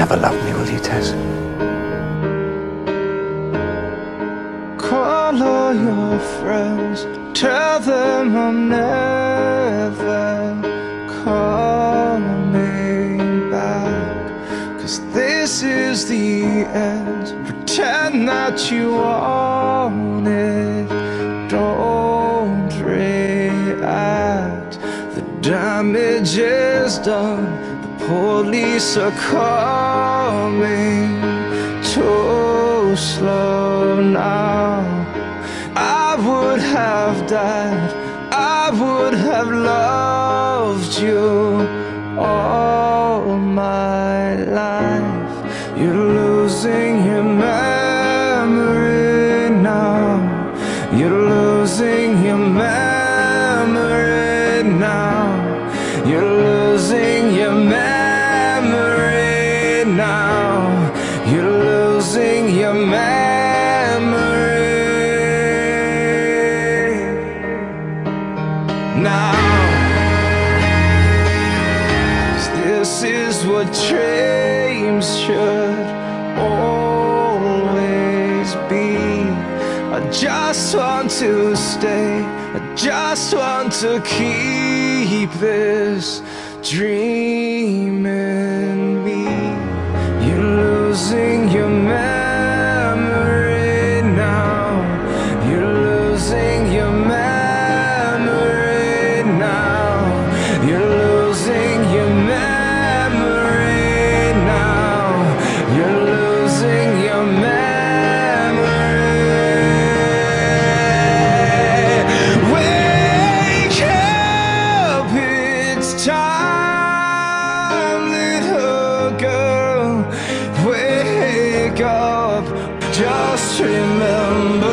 never love me, will you, Tess? Call all your friends, tell them I'm never coming back. Cause this is the end. Pretend that you want it, don't react. The damage is done, police are coming too slow now. I would have died, I would have loved you all my life. You're losing your memory now. You're losing your memory now. You're losing your memory losing your memory now. This is what dreams should always be. I just want to stay. I just want to keep this dream just remember